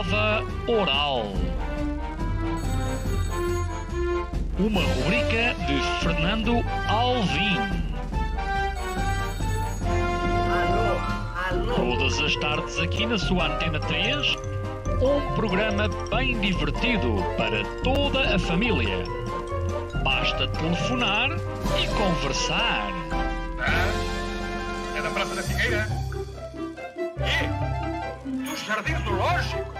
Prova Oral. Uma rubrica de Fernando Alvim. Todas as tardes aqui na sua Antena 3, um programa bem divertido para toda a família. Basta telefonar e conversar. Ah, é da Praça da Figueira? E? Dos Jardins do Lógico?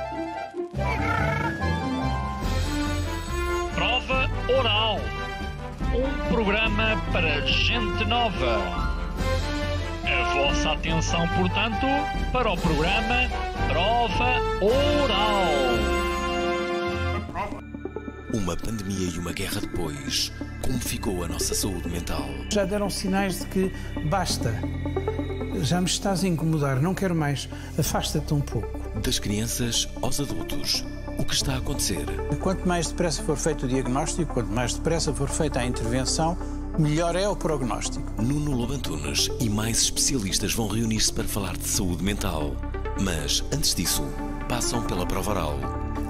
Prova Oral. Um programa para gente nova. A vossa atenção, portanto, para o programa Prova Oral. Uma pandemia e uma guerra depois. Como ficou a nossa saúde mental? Já deram sinais de que basta. Já me estás a incomodar, não quero mais. Afasta-te um pouco. Das crianças aos adultos. O que está a acontecer? Quanto mais depressa for feito o diagnóstico, quanto mais depressa for feita a intervenção, melhor é o prognóstico. Nuno Lobantunes e mais especialistas vão reunir-se para falar de saúde mental. Mas, antes disso, passam pela prova oral.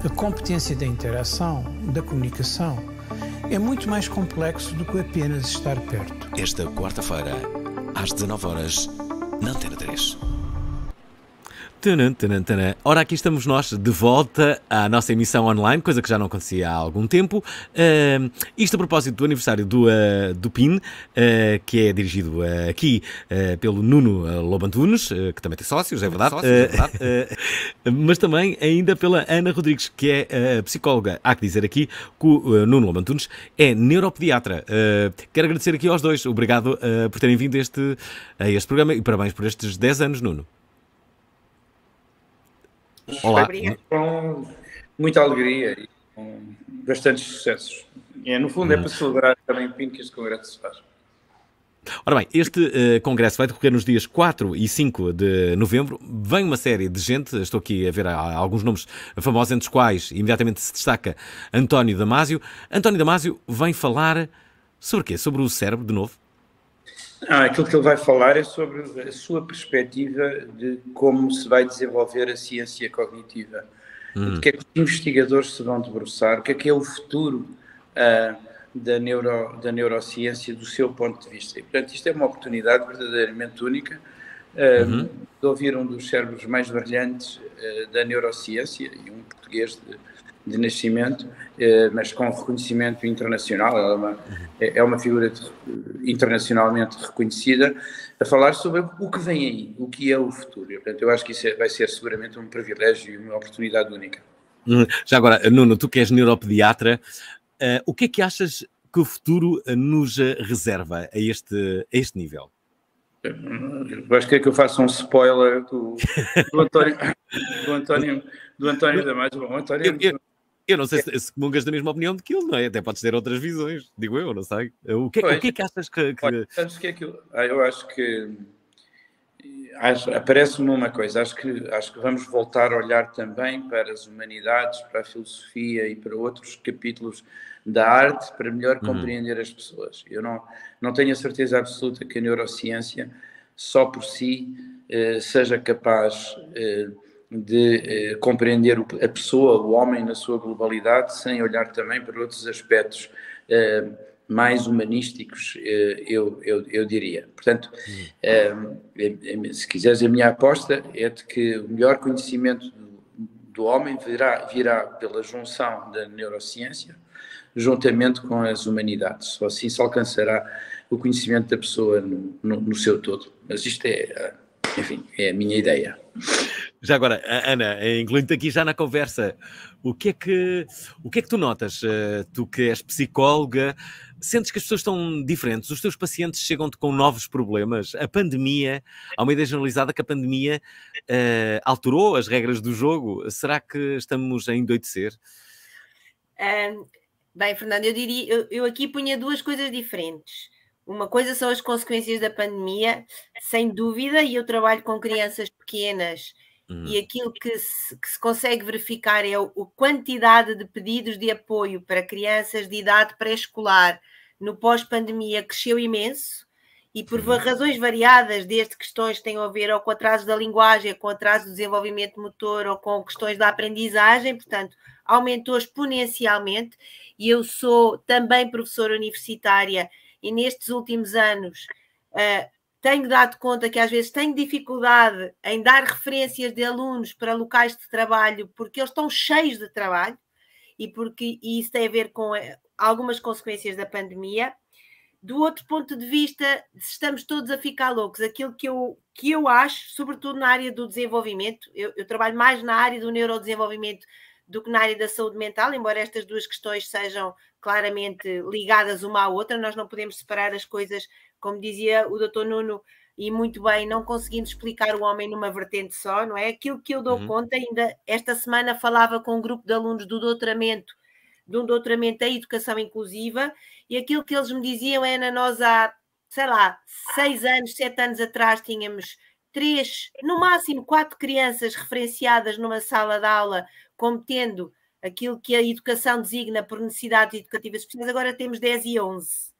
A competência da interação, da comunicação, é muito mais complexo do que apenas estar perto. Esta quarta-feira, às 19 horas, na Antena 3. Tanã, tanã, tanã. Ora, aqui estamos nós de volta à nossa emissão online, coisa que já não acontecia há algum tempo. Uh, isto a propósito do aniversário do, uh, do PIN, uh, que é dirigido aqui pelo Nuno Lobantunes, que também tem sócios, é verdade. Sócios, é verdade. mas também ainda pela Ana Rodrigues, que é psicóloga. Há que dizer aqui que o Nuno Lobantunes é neuropediatra. quero agradecer aqui aos dois. Obrigado por terem vindo este, a este programa e parabéns por estes 10 anos, Nuno. Olá. Com muita alegria e com bastantes sucessos. É, no fundo, é para celebrar também o PIN que este congresso se faz. Ora bem, este uh, congresso vai decorrer nos dias 4 e 5 de novembro. Vem uma série de gente, estou aqui a ver alguns nomes famosos, entre os quais imediatamente se destaca António Damásio. António Damásio vem falar sobre o quê? Sobre o cérebro, de novo? Ah, aquilo que ele vai falar é sobre a sua perspectiva de como se vai desenvolver a ciência cognitiva. Hum. De que é que os investigadores se vão debruçar, o que é que é o futuro uh, da, neuro, da neurociência do seu ponto de vista. E, portanto, isto é uma oportunidade verdadeiramente única uh, uhum. de ouvir um dos cérebros mais brilhantes uh, da neurociência e um português de de nascimento, mas com reconhecimento internacional, ela é uma, é, é uma figura de, internacionalmente reconhecida, a falar sobre o que vem aí, o que é o futuro. Portanto, eu acho que isso é, vai ser seguramente um privilégio e uma oportunidade única. Hum, já agora, Nuno, tu que és neuropediatra, uh, o que é que achas que o futuro nos reserva a este, a este nível? Eu acho que é que eu faço um spoiler do, do António, do António, do António Damasio. Bom, António, eu, eu, eu não sei é. se, se comungas da mesma opinião de que ele, não é? Até podes ter outras visões, digo eu, não sei. O que, o que é que achas que. que... Olha, sabes que é aquilo? Ah, eu acho que. Aparece-me uma coisa, acho que, acho que vamos voltar a olhar também para as humanidades, para a filosofia e para outros capítulos da arte para melhor uhum. compreender as pessoas. Eu não, não tenho a certeza absoluta que a neurociência, só por si, eh, seja capaz. Eh, de eh, compreender a pessoa, o homem na sua globalidade, sem olhar também para outros aspectos eh, mais humanísticos, eh, eu, eu, eu, diria. Portanto, eh, se quiseres, a minha aposta é de que o melhor conhecimento do, do homem virá, virá pela junção da neurociência juntamente com as humanidades. Só assim se alcançará o conhecimento da pessoa no, no, no seu todo. Mas isto é, enfim, é a minha ideia. Já agora, Ana, incluindo-te aqui já na conversa, o que é que, o que, é que tu notas? Eh, tu que és psicóloga, sentes que as pessoas estão diferentes? Os teus pacientes chegam-te com novos problemas? A pandemia, há uma ideia generalizada que a pandemia uh, alterou as regras do jogo. Será que estamos a endoidecer? Um, bem, Fernando, eu diria, eu, eu aqui punha duas coisas diferentes. Uma coisa são as consequências da pandemia, sem dúvida, e eu trabalho com crianças pequenas Hum. E aquilo que se, que se, consegue verificar é a quantidade de pedidos de apoio para crianças de idade pré-escolar no pós-pandemia cresceu imenso e por razões variadas, desde questões que têm a ver ou com atraso da linguagem, com atraso do desenvolvimento motor ou com questões da aprendizagem, portanto, aumentou exponencialmente. E eu sou também professora universitária e nestes últimos anos uh, tenho dado conta que às vezes tenho dificuldade em dar referências de alunos para locais de trabalho porque eles estão cheios de trabalho e porque e isso tem a ver com eh, algumas consequências da pandemia. Do outro ponto de vista, estamos todos a ficar loucos. Aquilo que eu, que eu acho, sobretudo na área do desenvolvimento, eu, eu trabalho mais na área do neurodesenvolvimento do que na área da saúde mental, embora estas duas questões sejam claramente ligadas uma à outra, nós não podemos separar as coisas, como dizia o doutor Nuno, e muito bem, não conseguimos explicar o homem numa vertente só, não é? Aquilo que eu dou uhum. conta, ainda esta semana falava com um grupo de alunos do doutoramento, de um doutoramento em educação inclusiva, e aquilo que eles me diziam é, na nós há, sei lá, seis anos, sete anos atrás tínhamos três, no máximo quatro crianças referenciadas numa sala de aula como tendo aquilo que a educação designa por necessidades educativas especiais, agora temos 10 e 11.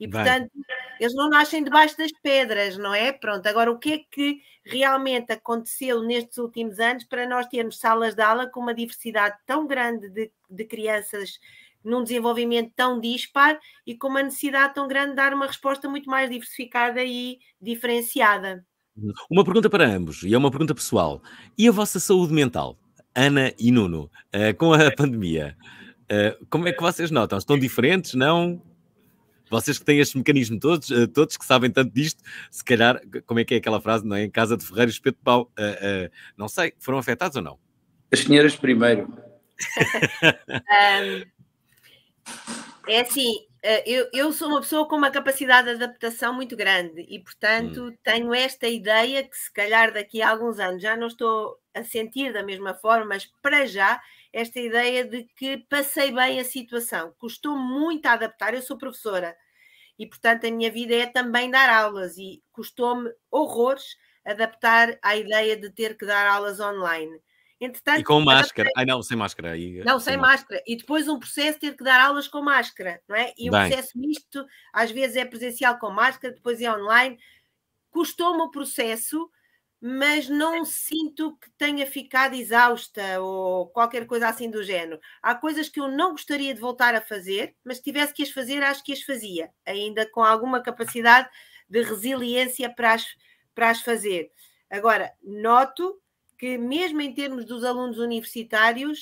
E, portanto, Bem. eles não nascem debaixo das pedras, não é? Pronto, agora o que é que realmente aconteceu nestes últimos anos para nós termos salas de aula com uma diversidade tão grande de, de crianças num desenvolvimento tão dispar e com uma necessidade tão grande de dar uma resposta muito mais diversificada e diferenciada. Uma pergunta para ambos, e é uma pergunta pessoal. E a vossa saúde mental? Ana e Nuno, uh, com a pandemia, uh, como é que vocês notam? Estão diferentes? Não? Vocês que têm estes mecanismos todos, uh, todos que sabem tanto disto, se calhar, como é que é aquela frase, não é? Em casa de Ferreiro, espeto de pau. não sei, foram afetados ou não? As senhoras primeiro. um, é assim, eu, eu, sou uma pessoa com uma capacidade de adaptação muito grande e, portanto, hum. tenho esta ideia que, se calhar, daqui a alguns anos já não estou a sentir da mesma forma, mas para já, esta ideia de que passei bem a situação. Custou muito a adaptar, eu sou professora e, portanto, a minha vida é também dar aulas e custou-me horrores adaptar à ideia de ter que dar aulas online. Entretanto, e com máscara. Ai não, sem máscara. Aí, não, sem, sem máscara. máscara. E depois um processo ter que dar aulas com máscara, não é? E um Bem. processo misto, às vezes é presencial com máscara, depois é online. Custou-me o processo, mas não sinto que tenha ficado exausta ou qualquer coisa assim do género. Há coisas que eu não gostaria de voltar a fazer, mas se tivesse que as fazer, acho que as fazia, ainda com alguma capacidade de resiliência para as, para as fazer. Agora, noto que, mesmo em termos dos alunos universitários,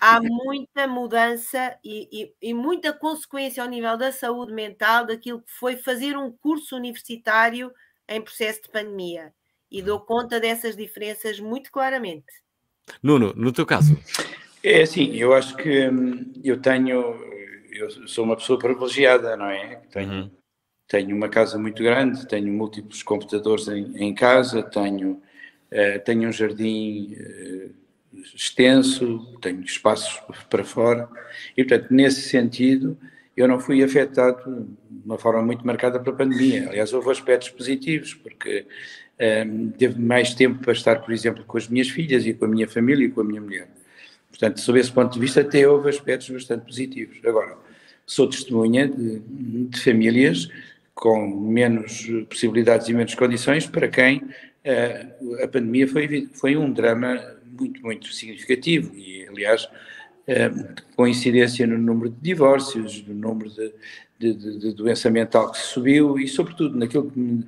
há muita mudança e, e, e, muita consequência ao nível da saúde mental daquilo que foi fazer um curso universitário em processo de pandemia e dou conta dessas diferenças muito claramente. Nuno, no teu caso? É assim, eu acho que hum, eu tenho, eu sou uma pessoa privilegiada, não é? Tenho, uhum. tenho uma casa muito grande, tenho múltiplos computadores em, em casa, tenho, uh, tenho um jardim uh, extenso, tenho espaços para fora, e portanto, nesse sentido, eu não fui afetado de uma forma muito marcada pela pandemia. Aliás, houve aspectos positivos, porque um, teve mais tempo para estar, por exemplo, com as minhas filhas e com a minha família e com a minha mulher. Portanto, sob esse ponto de vista, até houve aspectos bastante positivos. Agora, sou testemunha de, de famílias com menos possibilidades e menos condições para quem a pandemia foi, foi um drama muito, muito significativo e, aliás, uh, com incidência no número de divórcios, no número de, de, de, de, doença mental que subiu e, sobretudo, naquilo que me,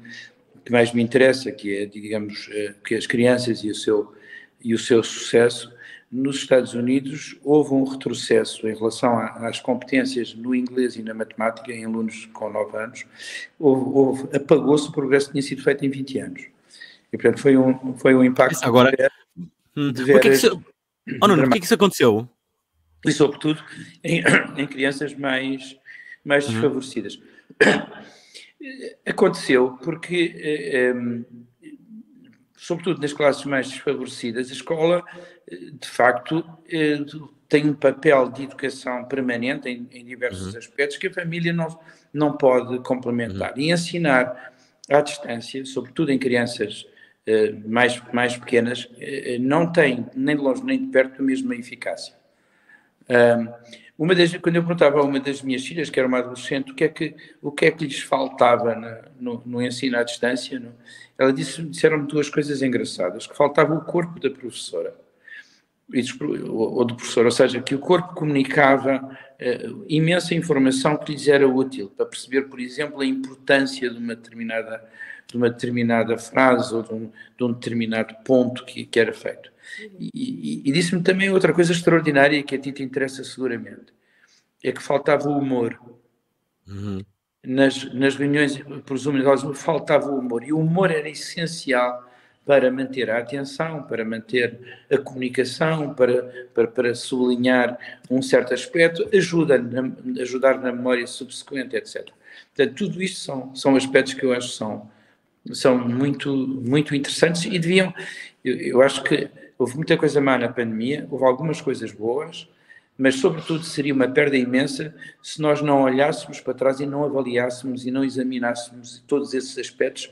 que mais me interessa, que é, digamos, eh, que as crianças e o seu, e o seu sucesso, nos Estados Unidos houve um retrocesso em relação às competências no inglês e na matemática em alunos com 9 anos, apagou-se o progresso que tinha sido feito em 20 anos. E, portanto, foi um, foi um impacto... Agora, hum, de ver, que, que isso, oh, que, que isso aconteceu? E, sobretudo, em, em crianças mais, mais uhum. desfavorecidas. Aconteceu porque, eh, ehm, sobretudo nas classes mais desfavorecidas, a escola, eh, de facto, eh, tem um papel de educação permanente em, em diversos uhum. aspectos que a família não, não pode complementar. Uhum. E ensinar à distância, sobretudo em crianças mais, mais pequenas, não tem nem de longe nem de perto a mesma eficácia. Um, uma das, quando eu perguntava a uma das minhas filhas, que era uma adolescente, o que é que, o que, é que lhes faltava no, no, ensino à distância, não? ela disse, disseram-me duas coisas engraçadas, que faltava o corpo da professora, ou do professor, ou seja, que o corpo comunicava uh, imensa informação que lhes era útil, para perceber, por exemplo, a importância de uma determinada, de uma determinada frase ou de um, de um determinado ponto que, que era feito. E, e, e disse-me também outra coisa extraordinária que a ti te interessa seguramente, é que faltava o humor. Uhum. Nas, nas reuniões, presumo, faltava o humor, e o humor era essencial para manter a atenção, para manter a comunicação, para, para, para sublinhar um certo aspecto, ajuda na, ajudar na memória subsequente, etc. Portanto, tudo isto são, são aspectos que eu acho são, são muito, muito interessantes e deviam, eu, eu acho que Houve muita coisa má na pandemia, houve algumas coisas boas, mas sobretudo seria uma perda imensa se nós não olhássemos para trás e não avaliássemos e não examinássemos todos esses aspectos,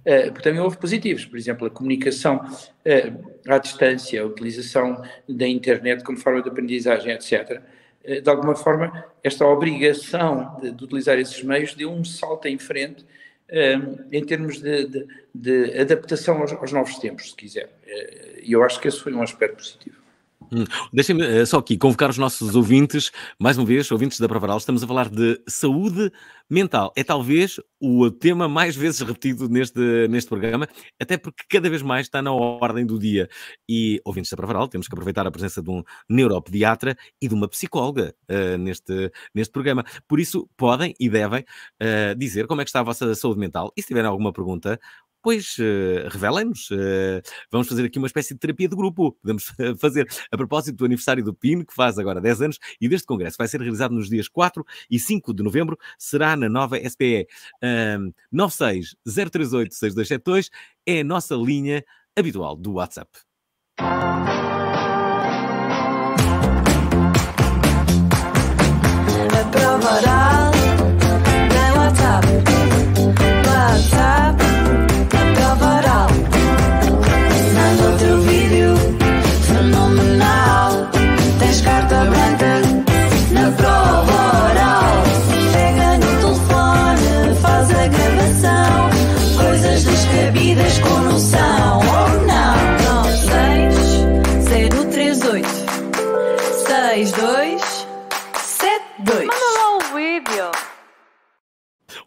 uh, também houve positivos, por exemplo, a comunicação uh, à distância, a utilização da internet como forma de aprendizagem, etc. Uh, de alguma forma, esta obrigação de, de utilizar esses meios deu um salto em frente em termos de, de, de adaptação aos, aos, novos tempos, se quiser. Eh, e eu acho que esse foi um aspecto positivo. Hum. Deixem-me uh, só aqui convocar os nossos ouvintes, mais uma vez, ouvintes da Pravaral, estamos a falar de saúde mental. É talvez o tema mais vezes repetido neste, neste programa, até porque cada vez mais está na ordem do dia. E, ouvintes da Pravaral, temos que aproveitar a presença de um neuropediatra e de uma psicóloga uh, neste, neste programa. Por isso, podem e devem uh, dizer como é que está a vossa saúde mental. E se tiverem alguma pergunta, pois uh, revelem-nos. Uh, vamos fazer aqui uma espécie de terapia de grupo. Podemos fazer a propósito do aniversário do PIN, que faz agora 10 anos, e deste congresso vai ser realizado nos dias 4 e 5 de novembro, será na nova SPE. Uh, 960386272 é a nossa linha habitual do WhatsApp. Provará WhatsApp. WhatsApp.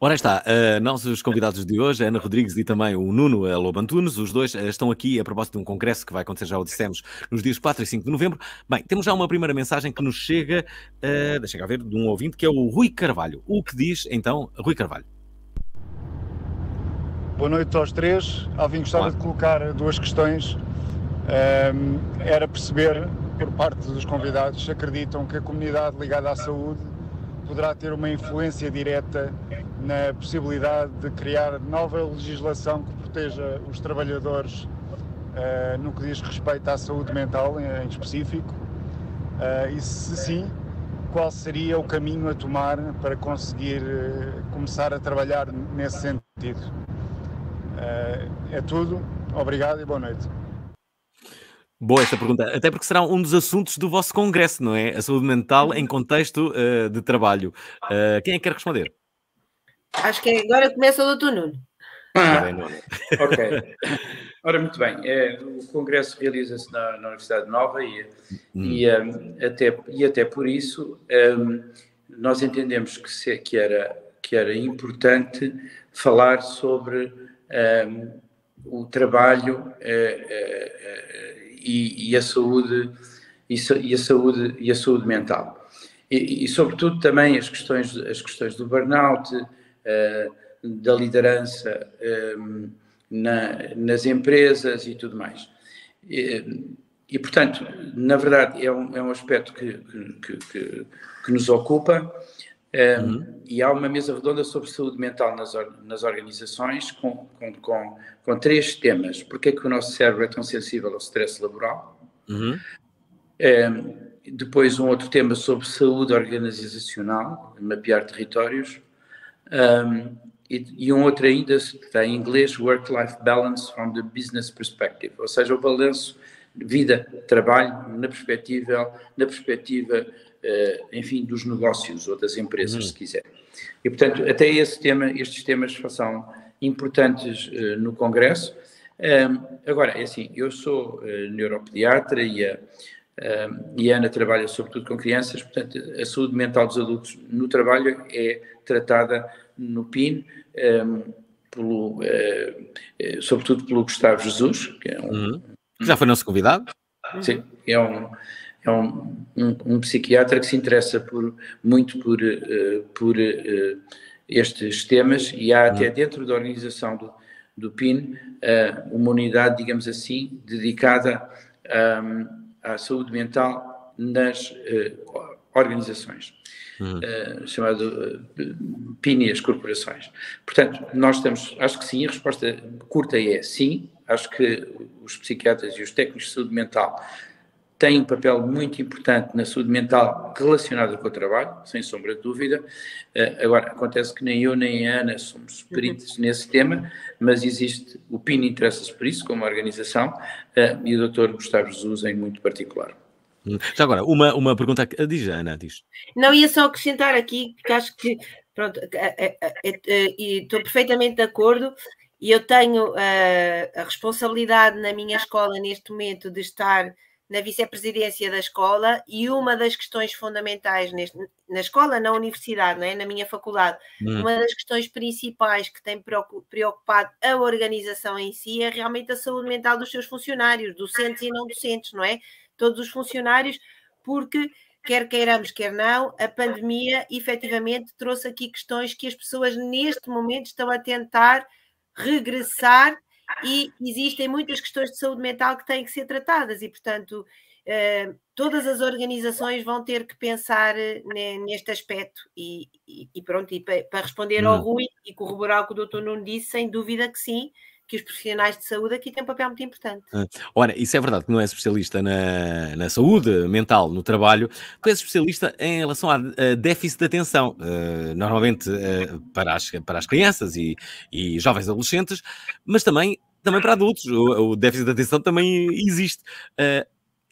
Ora está, uh, nossos convidados de hoje, Ana Rodrigues e também o Nuno Lobo Antunes, os dois uh, estão aqui a propósito de um congresso que vai acontecer, já o dissemos, nos dias 4 e 5 de novembro. Bem, temos já uma primeira mensagem que nos chega, uh, deixa cá ver, de um ouvinte, que é o Rui Carvalho. O que diz, então, Rui Carvalho? Boa noite aos três. Alvin, gostava Olá. de colocar duas questões. Um, era perceber, por parte dos convidados, se acreditam que a comunidade ligada à saúde poderá ter uma influência direta na possibilidade de criar nova legislação que proteja os trabalhadores uh, no que diz respeito à saúde mental em, específico. Uh, e se sim, qual seria o caminho a tomar para conseguir uh, começar a trabalhar nesse sentido? Eh, é tudo. Obrigado e boa noite. Boa esta pergunta, até porque será um dos assuntos do vosso congresso, não é? A saúde mental em contexto uh, de trabalho. Uh, quem é que quer responder? Acho que agora começa o doutor Nuno. Ah, ok. Ora, muito bem. É, o congresso realiza-se na, na, Universidade Nova e, hum. e, um, até, e até por isso um, nós entendemos que, se, que, era, que era importante falar sobre um, o trabalho uh, uh, e, e, a saúde e, e, a saúde e a saúde mental e, e, sobretudo também as questões as questões do burnout uh, da liderança um, na, nas empresas e tudo mais e, e, portanto na verdade é um, é um aspecto que, que, que, que nos ocupa um, uhum. E há uma mesa redonda sobre saúde mental nas, nas organizações com, com, com, com, três temas. Porquê é que o nosso cérebro é tão sensível ao stress laboral? Uhum. Um, depois um outro tema sobre saúde organizacional, mapear territórios. Um, e, e, um outro ainda, está em inglês, Work-Life Balance from the Business Perspective, ou seja, o balanço vida-trabalho na perspectiva, na perspectiva enfim, dos negócios ou das empresas, se quiser. E, portanto, até esse tema, estes temas são importantes no Congresso. agora, é assim, eu sou neuropediatra e a, e a Ana trabalha sobretudo com crianças, portanto, a saúde mental dos adultos no trabalho é tratada no PIN, pelo, uh, sobretudo pelo Gustavo Jesus, que é um. Uhum. Já foi nosso convidado? Sim, é um, é um, um, um psiquiatra que se interessa por, muito por, uh, por uh, estes temas e há até uhum. dentro da organização do, do PIN uma unidade, digamos assim, dedicada um, à saúde mental nas organizações uhum. uh, chamado uh, PIN e as corporações. Portanto, nós estamos, acho que sim, a resposta curta é sim, acho que os psiquiatras e os técnicos de saúde mental têm um papel muito importante na saúde mental relacionada com o trabalho, sem sombra de dúvida. Uh, agora, acontece que nem eu nem a Ana somos peritos uhum. nesse tema, mas existe, o PIN interessa-se por isso, como organização, uh, e o Dr. Gustavo Jesus em muito particular. Já agora, uma, uma pergunta. Diz, Ana, diz. Não, ia só acrescentar aqui, que acho que, pronto, estou perfeitamente de acordo e eu tenho a, a responsabilidade na minha escola neste momento de estar na vice-presidência da escola e uma das questões fundamentais neste, na escola, na universidade, não é? na minha faculdade, hum. uma das questões principais que tem preocupado a organização em si é realmente a saúde mental dos seus funcionários, docentes e não docentes, não é? Todos os funcionários, porque quer queiramos, quer não, a pandemia efetivamente trouxe aqui questões que as pessoas neste momento estão a tentar regressar e existem muitas questões de saúde mental que têm que ser tratadas e, portanto, eh, todas as organizações vão ter que pensar eh, neste aspecto e, e pronto, e para responder ao hum. Rui e corroborar o que o doutor Nuno disse, sem dúvida que sim, que os profissionais de saúde aqui têm um papel muito importante. Ah, ora, isso é verdade que não é especialista na, na saúde mental, no trabalho, tu és especialista em relação a, a déficit de atenção, uh, normalmente uh, para, as, para as crianças e, e jovens adolescentes, mas também, também para adultos. O, o déficit de atenção também existe. Uh,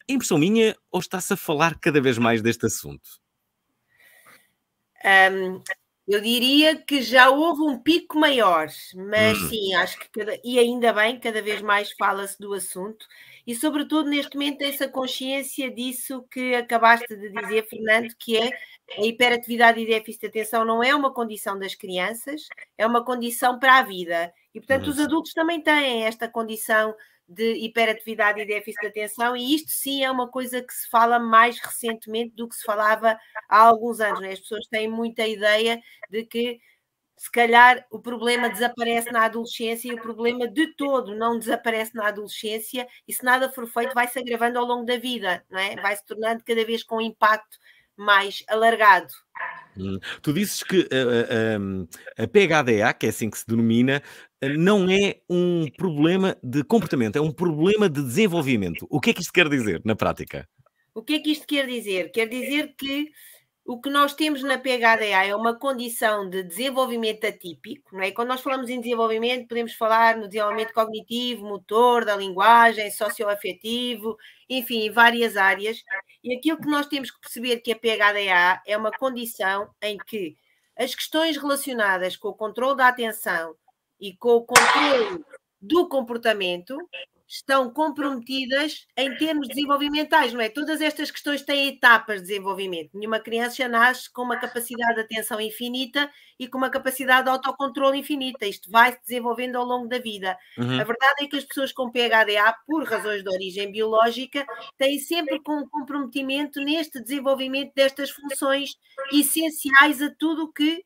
impressão minha, ou está-se a falar cada vez mais deste assunto? Um, eu diria que já houve um pico maior, mas uhum. sim, acho que cada, e ainda bem, cada vez mais fala-se do assunto e, sobretudo, neste momento, essa consciência disso que acabaste de dizer, Fernando, que é a hiperatividade e déficit de atenção não é uma condição das crianças, é uma condição para a vida. E, portanto, uhum. os adultos também têm esta condição de hiperatividade e déficit de atenção, e isto sim é uma coisa que se fala mais recentemente do que se falava há alguns anos. Né? As pessoas têm muita ideia de que se calhar o problema desaparece na adolescência e o problema de todo não desaparece na adolescência, e se nada for feito, vai se agravando ao longo da vida, não é? vai se tornando cada vez com um impacto mais alargado. Hum. Tu dizes que a, a, a, PHDA, que é assim que se denomina, não é um problema de comportamento, é um problema de desenvolvimento. O que é que isto quer dizer na prática? O que é que isto quer dizer? Quer dizer que o que nós temos na PHDA é uma condição de desenvolvimento atípico, não é? Quando nós falamos em desenvolvimento, podemos falar no desenvolvimento cognitivo, motor, da linguagem, socioafetivo, enfim, várias áreas. E aquilo que nós temos que perceber que a PHDA é uma condição em que as questões relacionadas com o controle da atenção e com o controle do comportamento estão comprometidas em termos desenvolvimentais, não é? Todas estas questões têm etapas de desenvolvimento. Nenhuma criança nasce com uma capacidade de atenção infinita e com uma capacidade de autocontrole infinita. Isto vai se desenvolvendo ao longo da vida. Uhum. A verdade é que as pessoas com PHDA, por razões de origem biológica, têm sempre com um comprometimento neste desenvolvimento destas funções essenciais a tudo o que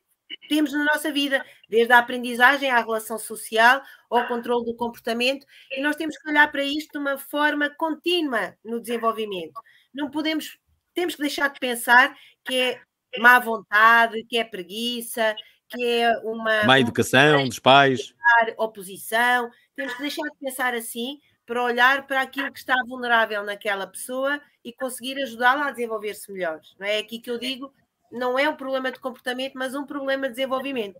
temos na nossa vida, desde a aprendizagem à relação social, ao controle do comportamento, e nós temos que olhar para isto de uma forma contínua no desenvolvimento. Não podemos, temos que deixar de pensar que é má vontade, que é preguiça, que é uma. Má educação dos pais. Oposição. Temos que deixar de pensar assim para olhar para aquilo que está vulnerável naquela pessoa e conseguir ajudá-la a desenvolver-se melhor. Não é aqui que eu digo não é um problema de comportamento, mas um problema de desenvolvimento.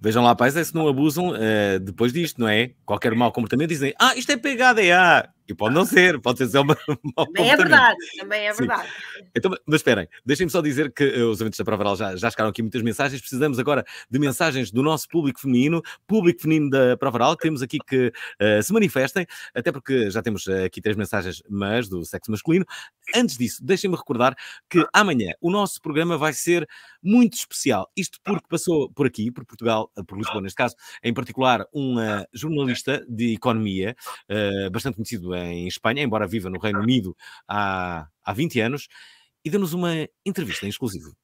Vejam lá, pais, é se não abusam uh, depois disto, não é? Qualquer mau comportamento dizem, ah, isto é PHDA. E pode não ser, pode ser uma. uma também é verdade, também é verdade. Então, mas esperem, deixem-me só dizer que uh, os ouvintes da Prova Oral já, já chegaram aqui muitas mensagens. Precisamos agora de mensagens do nosso público feminino, público feminino da Prova Oral. Queremos aqui que uh, se manifestem, até porque já temos uh, aqui três mensagens, mas do sexo masculino. Antes disso, deixem-me recordar que amanhã o nosso programa vai ser muito especial. Isto porque passou por aqui, por Portugal, por Lisboa neste caso, em particular, um jornalista de economia, bastante conhecido em Espanha, embora viva no Reino Unido há, há 20 anos, e deu-nos uma entrevista em exclusivo.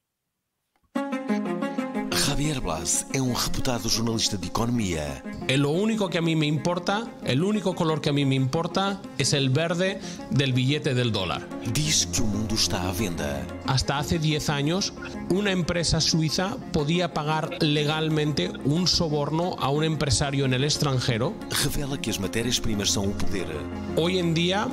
Javier Blas é um reputado jornalista de economia. É lo único que a mim me importa, o único color que a mim me importa é o verde del billete del dólar. Diz que o mundo está à venda. Hasta hace 10 años, una empresa suiza podía pagar legalmente un soborno a un empresario en el extranjero. Revela que as matérias-primas são o poder. Hoy en día,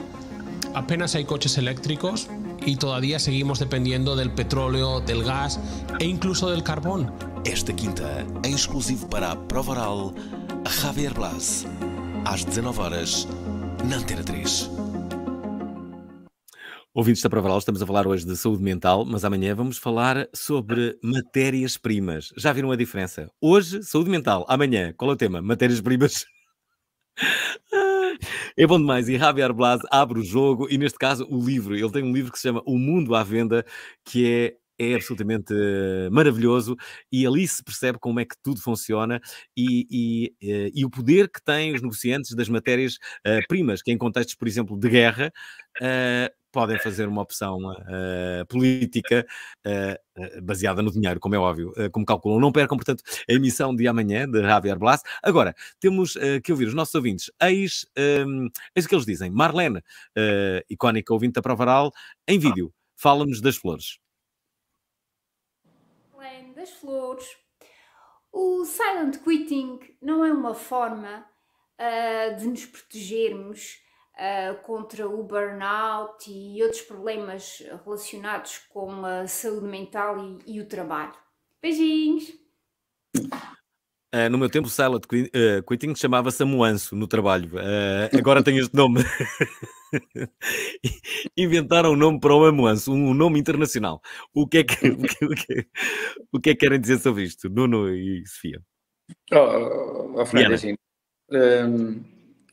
apenas hay coches eléctricos y todavía seguimos dependiendo del petróleo, del gas e incluso del carbón. Esta quinta, em exclusivo para a Prova Oral, Javier Blas, às 19 horas, na Antena 3. Ouvintes da Prova Oral, estamos a falar hoje de saúde mental, mas amanhã vamos falar sobre matérias-primas. Já viram a diferença? Hoje, saúde mental. Amanhã, qual é o tema? Matérias-primas. É bom demais. E Javier Blas abre o jogo e, neste caso, o livro. Ele tem um livro que se chama O Mundo à Venda, que é é absolutamente uh, maravilhoso e ali se percebe como é que tudo funciona e, e, uh, e o poder que têm os negociantes das matérias-primas, uh, que em contextos, por exemplo, de guerra, podem fazer uma opção uh, política uh, baseada no dinheiro, como é óbvio, uh, como calculam. Não percam, portanto, a emissão de amanhã de Javier Blas. Agora, temos que ouvir os nossos ouvintes. Eis, um, eis o que eles dizem. Marlene, icónica ouvinte da Provaral, em vídeo, fala-nos das flores. Das flores. O silent quitting não é uma forma de nos protegermos uh, contra o burnout e outros problemas relacionados com a saúde mental e, e o trabalho. Beijinhos! Uh, no meu tempo, o silent uh, quitting chamava-se amuanço no trabalho. Uh, agora tem este nome. Inventaram um nome para o amuanço, um nome internacional. O que, é que, o, que, o, que, o que é que querem dizer sobre isto, Nuno e Sofia? Oh, oh, oh Fernando, assim, um,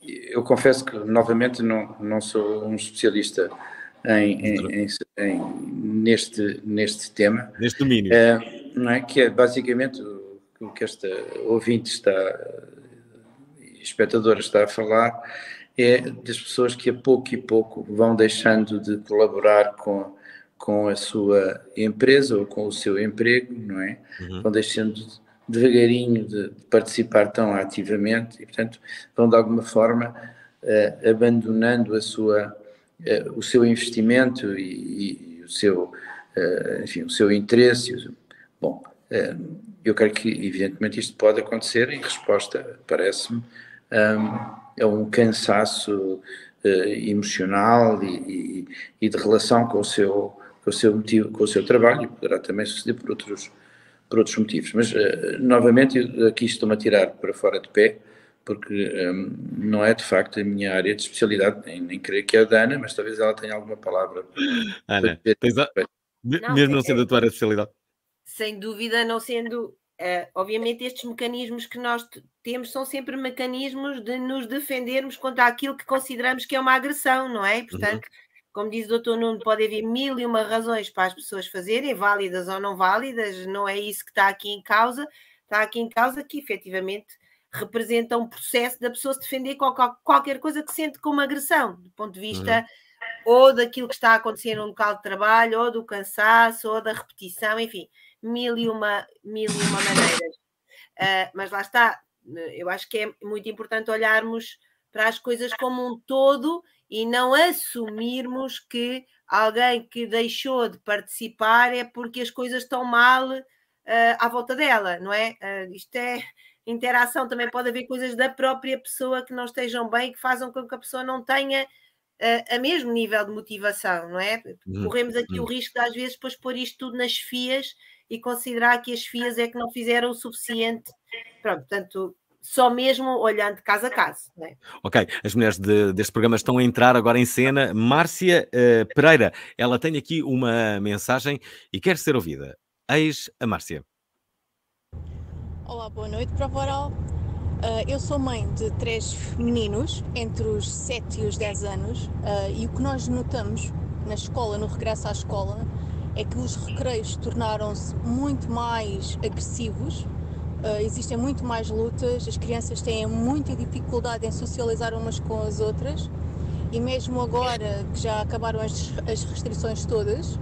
eu confesso que, novamente, não, não sou um especialista em, em, em, neste, neste tema. Neste domínio. É, não é? Que é basicamente o que esta ouvinte está, espectadora está a falar, é das pessoas que a pouco e pouco vão deixando de colaborar com, com a sua empresa ou com o seu emprego, não é? Uhum. Vão deixando de devagarinho de, de, participar tão ativamente e, portanto, vão de alguma forma uh, abandonando a sua, uh, o seu investimento e, e o seu, uh, enfim, o seu interesse. Bom, eu creio que, evidentemente, isto pode acontecer em resposta, parece-me, um, a um cansaço emocional e, e, e, de relação com o seu com o seu motivo, com o seu trabalho, poderá também suceder por outros por outros motivos. Mas, uh, novamente, aqui estou-me a tirar para fora de pé, porque um, ehm, não é de facto a minha área de especialidade, nem, nem creio que é a da Ana, mas talvez ela tenha alguma palavra para, Ana, a... mesmo não sendo a tua área de especialidade. Sem dúvida, não sendo. Uh, obviamente, estes mecanismos que nós temos são sempre mecanismos de nos defendermos contra aquilo que consideramos que é uma agressão, não é? Portanto, uhum como diz o doutor Nuno, pode haver mil e uma razões para as pessoas fazerem, válidas ou não válidas, não é isso que está aqui em causa, está aqui em causa que efetivamente representa um processo da pessoa se defender qualquer, qualquer coisa que sente como agressão, do ponto de vista uhum. ou daquilo que está a acontecer no local de trabalho, ou do cansaço, ou da repetição, enfim, mil e uma, mil e uma maneiras. Uh, mas lá está, eu acho que é muito importante olharmos para as coisas como um todo e não assumirmos que alguém que deixou de participar é porque as coisas estão mal uh, à volta dela, não é? Uh, isto é interação, também pode haver coisas da própria pessoa que não estejam bem, que façam com que a pessoa não tenha uh, a mesmo nível de motivação, não é? Uhum, Corremos aqui o uhum. risco de às vezes depois pôr isto tudo nas FIAs e considerar que as FIAs é que não fizeram o suficiente. Pronto, portanto, só mesmo olhando caso a caso. É? Ok, as mulheres de, deste programa estão a entrar agora em cena. Márcia uh, Pereira, ela tem aqui uma mensagem e quer ser ouvida. Eis a Márcia. Olá, boa noite, prova oral. Uh, eu sou mãe de três meninos, entre os 7 e os 10 anos, uh, e o que nós notamos na escola, no regresso à escola, é que os recreios tornaram-se muito mais agressivos, uh, existem muito mais lutas, as crianças têm muita dificuldade em socializar umas com as outras, e mesmo agora que já acabaram as, as restrições todas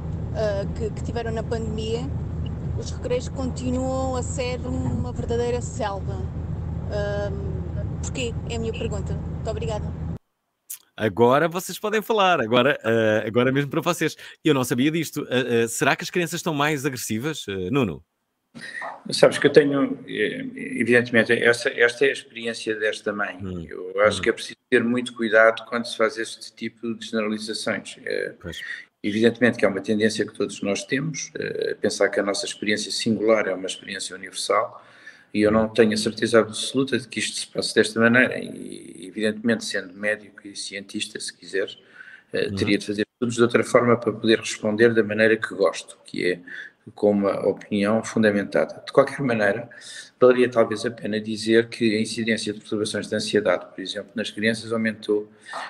que, que tiveram na pandemia, os recreios continuam a ser uma verdadeira selva. Um, porquê? É a minha pergunta. Muito obrigada. Agora vocês podem falar, agora, uh, agora mesmo para vocês. Eu não sabia disto. Uh, uh, será que as crianças estão mais agressivas, Nuno? Sabes que eu tenho, evidentemente, essa, esta é a experiência desta mãe. Hum, eu acho hum. que é preciso ter muito cuidado quando se faz este tipo de generalizações. Pois. Evidentemente que é uma tendência que todos nós temos, pensar que a nossa experiência singular é uma experiência universal, e eu não tenho a certeza absoluta de que isto se passe desta maneira, e evidentemente sendo médico e cientista, se quiser, uh, teria de fazer tudo de outra forma para poder responder da maneira que gosto, que é com uma opinião fundamentada. De qualquer maneira, valeria talvez a pena dizer que a incidência de perturbações de ansiedade, por exemplo, nas crianças aumentou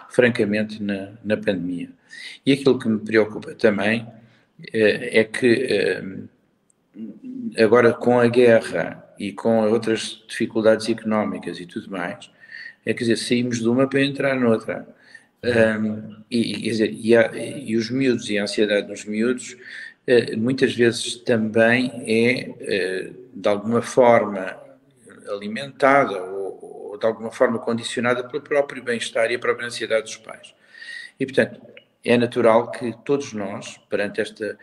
francamente na, na pandemia. E aquilo que me preocupa também é, é que eh, agora com a guerra e com outras dificuldades económicas e tudo mais, é quer dizer, saímos de uma para entrar noutra. Um, e, quer dizer, e, a, e, os miúdos e a ansiedade nos miúdos uh, muitas vezes também é uh, de alguma forma alimentada ou, ou, de alguma forma condicionada pelo próprio bem-estar e a própria ansiedade dos pais. E portanto, é natural que todos nós, perante esta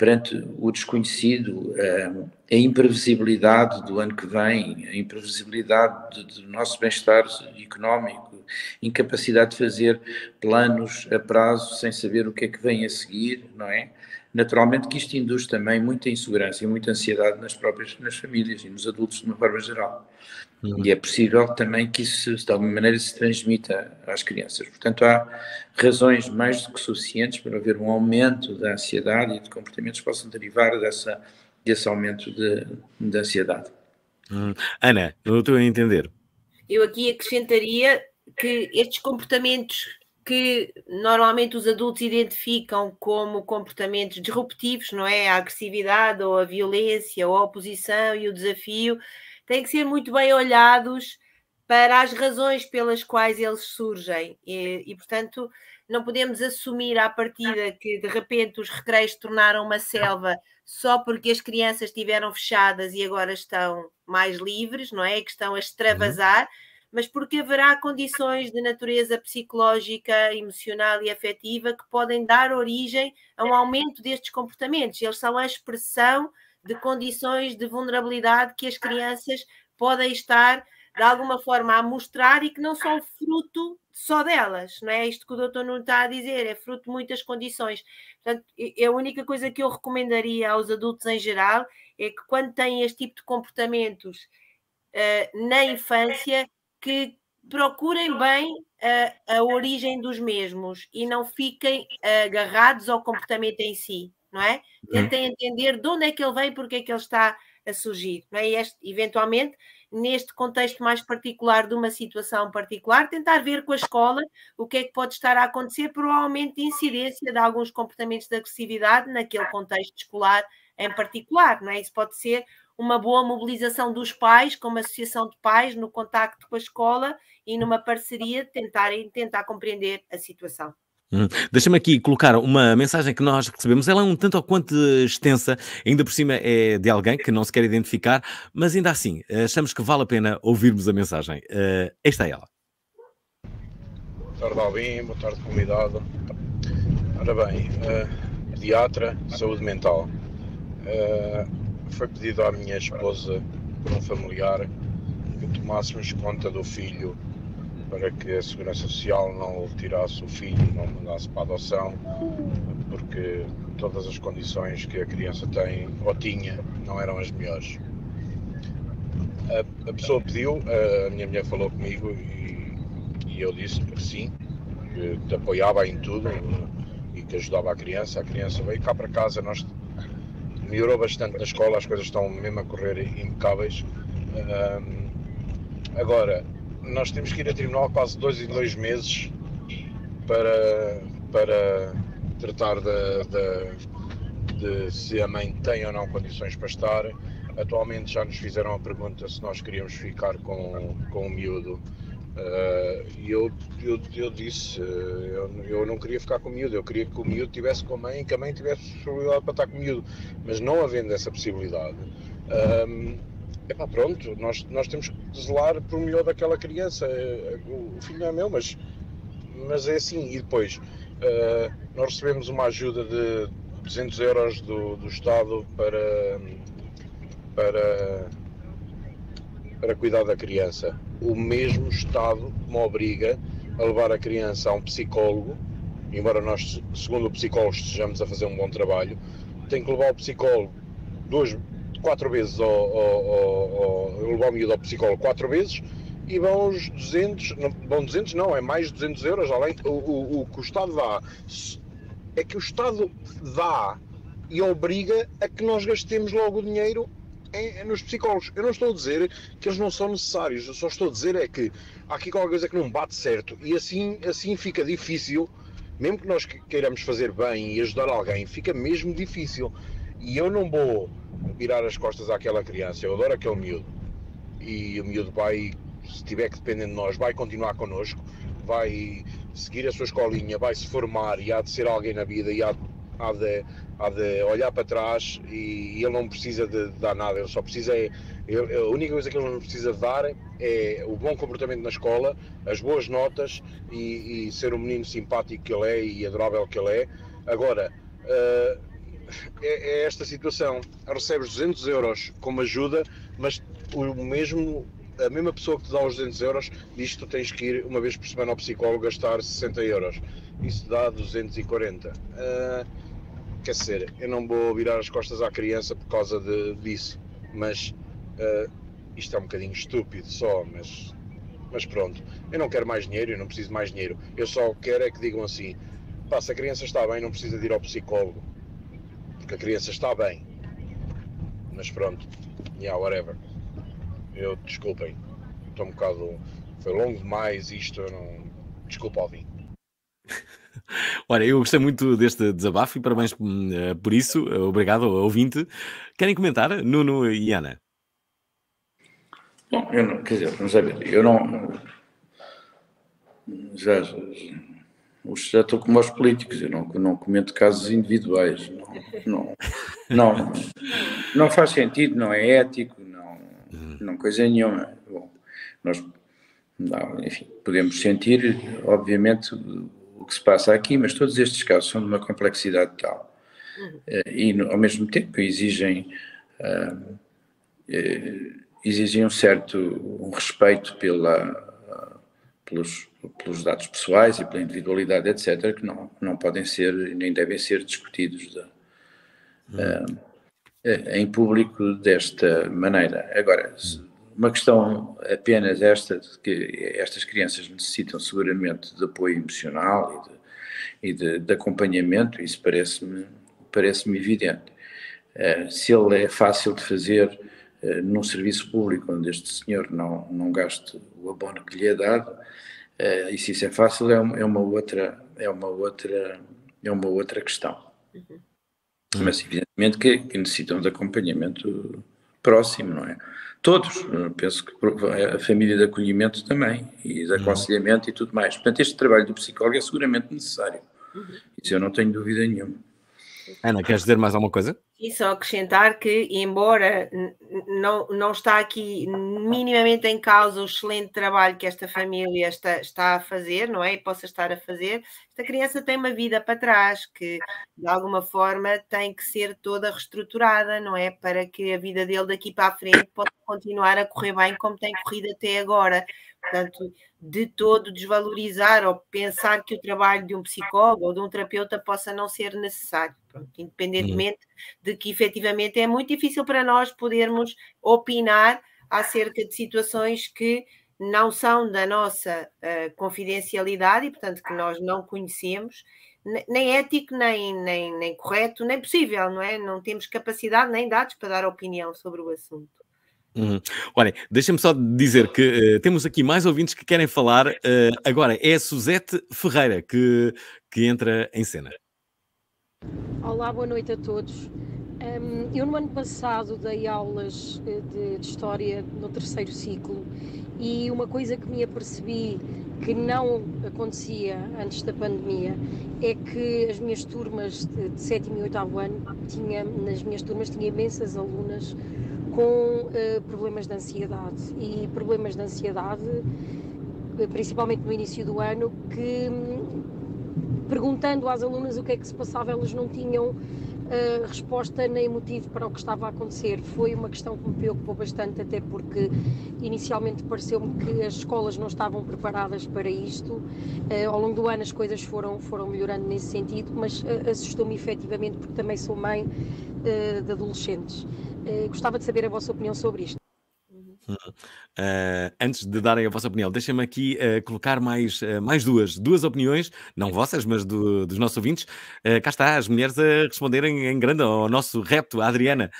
perante o desconhecido, eh, a imprevisibilidade do ano que vem, a imprevisibilidade do nosso bem-estar económico, incapacidade de fazer planos a prazo sem saber o que é que vem a seguir, não é? Naturalmente que isto induz também muita insegurança e muita ansiedade nas próprias nas famílias e nos adultos de uma forma geral. Uhum. E é possível também que isso, de alguma maneira, se transmita às crianças. Portanto, há razões mais do que suficientes para haver um aumento da ansiedade e de comportamentos que possam derivar dessa, desse aumento de, de ansiedade. Hum. Ana, não estou a entender. Eu aqui acrescentaria que estes comportamentos que normalmente os adultos identificam como comportamentos disruptivos, não é? A agressividade ou a violência ou a oposição e o desafio têm que ser muito bem olhados para as razões pelas quais eles surgem. E, e, portanto, não podemos assumir à partida que de repente os recreios tornaram uma selva só porque as crianças estiveram fechadas e agora estão mais livres, não é? Que estão a extravasar, mas porque haverá condições de natureza psicológica, emocional e afetiva que podem dar origem a um aumento destes comportamentos. Eles são a expressão de condições de vulnerabilidade que as crianças podem estar de alguma forma a mostrar e que não são fruto só delas, não é? Isto que o doutor não está a dizer, é fruto de muitas condições. Portanto, a única coisa que eu recomendaria aos adultos em geral é que quando têm este tipo de comportamentos uh, na infância, que procurem bem a, a origem dos mesmos e não fiquem agarrados ao comportamento em si não é? Uhum. Tentem entender de onde é que ele vem e porque é que ele está a surgir, não é? E este, eventualmente, neste contexto mais particular de uma situação particular, tentar ver com a escola o que é que pode estar a acontecer por um aumento de incidência de alguns comportamentos de agressividade naquele contexto escolar em particular, não é? Isso pode ser uma boa mobilização dos pais, como associação de pais, no contacto com a escola e numa parceria tentarem tentar compreender a situação. Hum. Deixa-me aqui colocar uma mensagem que nós recebemos. Ela é um tanto ou quanto extensa, ainda por cima é de alguém que não se quer identificar, mas ainda assim achamos que vale a pena ouvirmos a mensagem. Uh, esta é ela. Boa tarde, Alvin. Boa tarde, convidado. Ora bem, uh, pediatra, saúde mental. Uh, foi pedido à minha esposa, por um familiar, que tomássemos conta do filho para que a Segurança Social não tirasse o filho, não mandasse para a adoção, porque todas as condições que a criança tem ou tinha não eram as melhores. a, a, pessoa pediu, a minha mulher falou comigo e, e eu disse que sim, que te apoiava em tudo e que ajudava a criança. A criança veio cá para casa, nós melhorou bastante na escola, as coisas estão mesmo a correr impecáveis. Um, agora, nós temos que ir a tribunal quase dois em dois meses para, para tratar de, de, de se a mãe tem ou não condições para estar. Atualmente já nos fizeram a pergunta se nós queríamos ficar com, com o miúdo. Uh, e eu, eu, eu disse, uh, eu, eu não queria ficar com o miúdo, eu queria que o miúdo estivesse com a mãe e que a mãe tivesse possibilidade para estar com o miúdo. Mas não havendo essa possibilidade, epá, pronto, nós, nós temos que zelar por melhor daquela criança. O filho não é meu, mas, mas é assim. E depois, uh, nós recebemos uma ajuda de 200 euros do, do Estado para, para, para cuidar da criança o mesmo Estado me obriga a levar a criança a um psicólogo, embora nós, segundo o psicólogo, estejamos a fazer um bom trabalho, tem que levar o psicólogo duas, quatro vezes ao, ao, ao, ao levar o miúdo ao psicólogo quatro vezes e vão os 200, não, vão 200 não, é mais 200 euros, além, o, o, o que o Estado dá, é que o Estado dá e obriga a que nós gastemos logo o dinheiro em, nos psicólogos. Eu não estou a dizer que eles não são necessários, eu só estou a dizer é que há aqui qualquer coisa que não bate certo e assim, assim fica difícil, mesmo que nós queiramos fazer bem e ajudar alguém, fica mesmo difícil. E eu não vou virar as costas àquela criança, eu adoro aquele miúdo. E o miúdo vai, se tiver que depender de nós, vai continuar connosco, vai seguir a sua escolinha, vai se formar e há de ser alguém na vida e há, há de há de olhar para trás e, e ele não precisa de, de, dar nada, ele só precisa é, ele, a única coisa que ele não precisa dar é o bom comportamento na escola, as boas notas e, e ser o menino simpático que ele é e adorável que ele é. Agora, uh, é, é, esta situação, recebes 200 euros como ajuda, mas o mesmo a mesma pessoa que te dá os 200 euros diz que tu tens que ir uma vez por semana ao psicólogo gastar 60 euros. Isso dá 240. Uh, quer dizer, eu não vou virar as costas à criança por causa de, disso, mas uh, isto é um bocadinho estúpido só, mas, mas pronto, eu não quero mais dinheiro, eu não preciso mais dinheiro, eu só quero é que digam assim, pá, se a criança está bem não precisa de ir ao psicólogo, porque a criança está bem, mas pronto, yeah, whatever, eu, desculpem, estou um bocado, foi longo demais isto, eu não, desculpa Alvin. Olha, eu gostei muito deste desabafo e parabéns uh, por isso. Obrigado, ouvinte. Querem comentar, Nuno e Ana? Bom, eu não, quer dizer, vamos ver, eu não. Já, já, já estou como os políticos, eu não, não comento casos individuais. Não, não, não, não faz sentido, não é ético, não, não coisa nenhuma. Bom, nós, não, enfim, podemos sentir, obviamente que se passa aqui, mas todos estes casos são de uma complexidade tal uhum. e, ao mesmo tempo, exigem, uh, exigem um certo um respeito pela, uh, pelos, pelos dados pessoais e pela individualidade, etc., que não, não podem ser nem devem ser discutidos de, uhum. em público desta maneira. Agora, uma questão apenas esta, de que estas crianças necessitam seguramente de apoio emocional e de, e de, de acompanhamento, isso parece-me parece evidente. Uh, se ele é fácil de fazer uh, num serviço público onde este senhor não, não gaste o abono que lhe é dado, uh, e se isso é fácil, é uma, é uma, outra, é uma, outra, é uma outra questão. Uhum. Mas evidentemente que, que necessitam de acompanhamento próximo, não é? Todos, penso que a família de acolhimento também, e de uhum. aconselhamento e tudo mais. Portanto, este trabalho do psicólogo é seguramente necessário. Uhum. Isso eu não tenho dúvida nenhuma. Ana, queres dizer mais alguma coisa? E só acrescentar que, embora não, não está aqui minimamente em causa o excelente trabalho que esta família está, está a fazer, não é? E possa estar a fazer, esta criança tem uma vida para trás que, de alguma forma, tem que ser toda reestruturada, não é? Para que a vida dele daqui para a frente possa continuar a correr bem como tem corrido até agora. Portanto, de todo desvalorizar ou pensar que o trabalho de um psicólogo ou de um terapeuta possa não ser necessário. Pronto, independentemente uhum. de que efetivamente é muito difícil para nós podermos opinar acerca de situações que não são da nossa uh, confidencialidade e, portanto, que nós não conhecemos, nem ético, nem, nem, nem correto, nem possível, não é? Não temos capacidade nem dados para dar opinião sobre o assunto. Uhum. Olha, deixa-me só dizer que uh, temos aqui mais ouvintes que querem falar. Uh, agora é a Suzete Ferreira que, que entra em cena. Olá, boa noite a todos. Um, eu no ano passado dei aulas eh, de, de, História no terceiro ciclo e uma coisa que me apercebi que não acontecia antes da pandemia é que as minhas turmas de, de sétimo e oitavo ano, tinha, nas minhas turmas tinha imensas alunas com uh, problemas de ansiedade e problemas de ansiedade, eh, principalmente no início do ano, que hum, perguntando às alunas o que é que se passava, elas não tinham uh, resposta nem motivo para o que estava a acontecer. Foi uma questão que me preocupou bastante, até porque inicialmente pareceu-me que as escolas não estavam preparadas para isto. Uh, ao longo do ano as coisas foram, foram melhorando nesse sentido, mas uh, assustou-me efetivamente porque também sou mãe de adolescentes. Gostava de saber a vossa opinião sobre isto. Uh, antes de darem a vossa opinião, deixem-me aqui uh, colocar mais, uh, mais duas, duas opiniões, não vossas, mas do, dos nossos ouvintes. cá está, as mulheres a responderem em grande ao nosso repto. A Adriana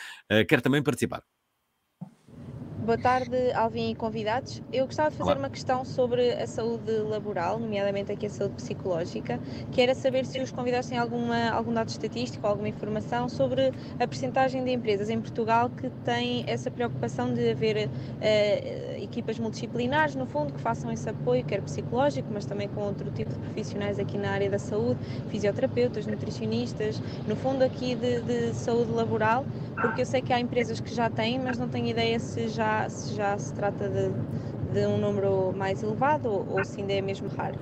quer também participar. Boa tarde, Alvin e convidados. Eu gostava de fazer Olá. uma questão sobre a saúde laboral, nomeadamente aqui a saúde psicológica, que era saber se os convidados têm alguma, algum dado estatístico, alguma informação sobre a percentagem de empresas em Portugal que têm essa preocupação de haver uh, equipas multidisciplinares, no fundo, que façam esse apoio, quer psicológico, mas também com outro tipo de profissionais aqui na área da saúde, fisioterapeutas, nutricionistas, no fundo aqui de, de saúde laboral, porque eu sei que há empresas que já têm, mas não tenho ideia se já, se já se trata de, de um número mais elevado ou, ou se ainda é mesmo raro.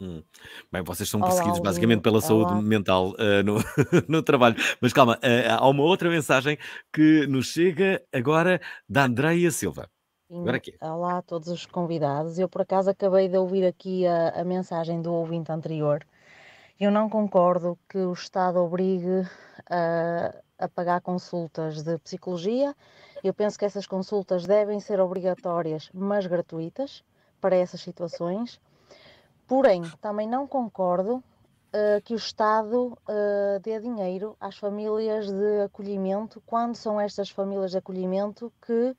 Hum. Bem, vocês são perseguidos Olá, basicamente pela Olá. saúde mental uh, no, no trabalho. Mas calma, uh, há uma outra mensagem que nos chega agora da Andreia Silva. Agora aqui. Olá a todos os convidados. Eu por acaso acabei de ouvir aqui a, a mensagem do ouvinte anterior. Eu não concordo que o Estado obrigue a, a pagar consultas de psicologia. Eu penso que essas consultas devem ser obrigatórias, mas gratuitas para essas situações. Porém, também não concordo uh, que o Estado uh, dê dinheiro às famílias de acolhimento, quando são estas famílias de acolhimento que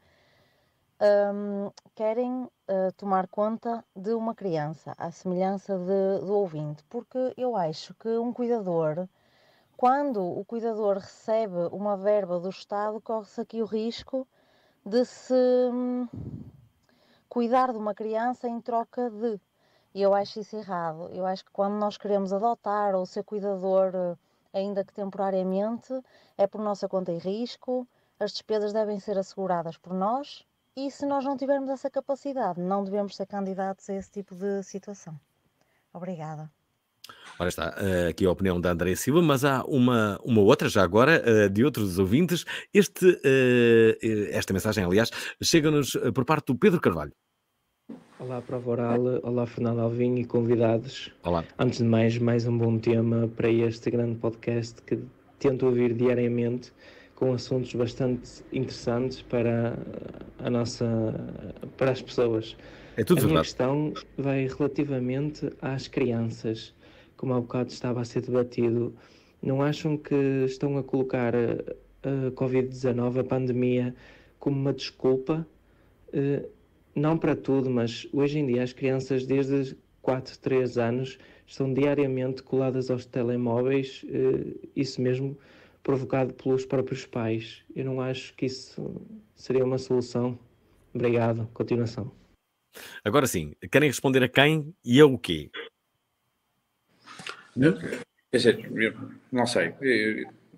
um, ehm, querem uh, tomar conta de uma criança, à semelhança de, do ouvinte, porque eu acho que um cuidador quando o cuidador recebe uma verba do Estado, corre-se aqui o risco de se hum, cuidar de uma criança em troca de. E eu acho isso errado. Eu acho que quando nós queremos adotar ou ser cuidador, eh, ainda que temporariamente, é por nossa conta e risco, as despesas devem ser asseguradas por nós e se nós não tivermos essa capacidade, não devemos ser candidatos a esse tipo de situação. Obrigada. Ora está, uh, aqui a opinião da Andréa Silva, mas há uma, uma outra já agora, uh, de outros ouvintes. Este, uh, esta mensagem, aliás, chega-nos por parte do Pedro Carvalho. Olá, Prova Oral, olá, Fernando Alvim e convidados. Olá. Antes de mais, mais um bom tema para este grande podcast que tento ouvir diariamente com assuntos bastante interessantes para a nossa, para as pessoas. É tudo a verdade. minha questão vai relativamente às crianças como há bocado estava a ser debatido, não acham que estão a colocar a, a Covid-19, a pandemia, como uma desculpa? Uh, não para tudo, mas hoje em dia as crianças desde 4, 3 anos estão diariamente coladas aos telemóveis, uh, isso mesmo provocado pelos próprios pais. Eu não acho que isso seria uma solução. Obrigado. Continuação. Agora sim, querem responder a quem e a o quê? Quer dizer, não sei.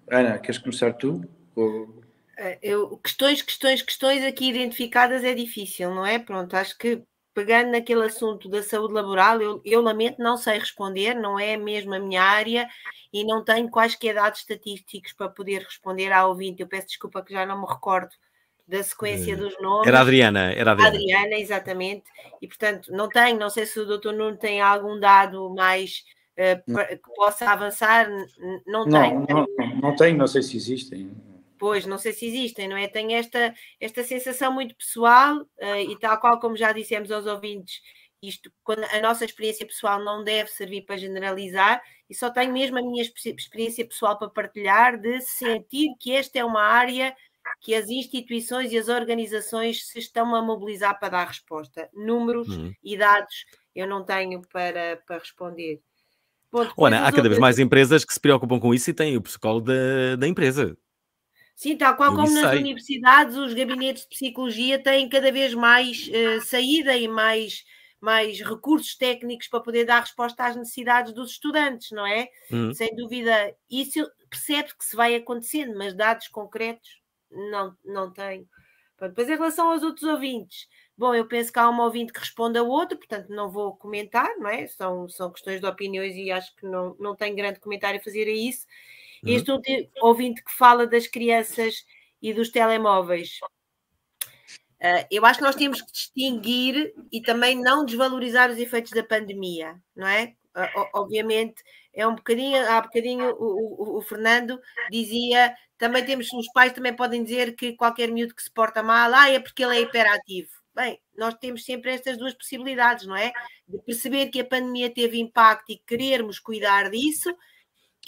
Ana, queres começar tu? Ou... Eh, eu, questões, questões, questões aqui identificadas é difícil, não é? Pronto, acho que pegando naquele assunto da saúde laboral, eu, eu lamento, não sei responder, não é mesmo a minha área e não tenho quaisquer dados estatísticos para poder responder ao ouvinte. Eu peço desculpa que já não me recordo da sequência dos nomes. Era a Adriana, era a Adriana. Adriana, exatamente. E portanto, não tenho, não sei se o doutor Nuno tem algum dado mais que possa avançar, não, não tenho. Não, não, não tenho, não sei se existem. Pois, não sei se existem, não é? Tenho esta, esta sensação muito pessoal uh, e tal qual como já dissemos aos ouvintes, isto, quando a nossa experiência pessoal não deve servir para generalizar e só tenho mesmo a minha experiência pessoal para partilhar de sentir que esta é uma área que as instituições e as organizações se estão a mobilizar para dar resposta. Números uhum. e dados eu não tenho para, para responder. Ana, há cada vez mais empresas que se preocupam com isso e têm o psicólogo da, da empresa. Sim, tal qual eu como nas sei. universidades, os gabinetes de psicologia têm cada vez mais uh, saída e mais, mais recursos técnicos para poder dar resposta às necessidades dos estudantes, não é? Uhum. Sem dúvida, isso percebe que se vai acontecendo, mas dados concretos não, não tenho. Depois, em relação aos outros ouvintes, bom, eu penso que há um ouvinte que responde a outro, portanto não vou comentar, não é? São, são questões de opiniões e acho que não, não tenho grande comentário a fazer a isso. Uhum. Este ouvinte que fala das crianças e dos telemóveis. Uh, eu acho que nós temos que distinguir e também não desvalorizar os efeitos da pandemia, não é? Uh, obviamente, é um bocadinho, há bocadinho o, o, o, Fernando dizia, também temos, os pais também podem dizer que qualquer miúdo que se porta mal, ah, é porque ele é hiperativo. Bem, nós temos sempre estas duas possibilidades, não é? De perceber que a pandemia teve impacto e querermos cuidar disso,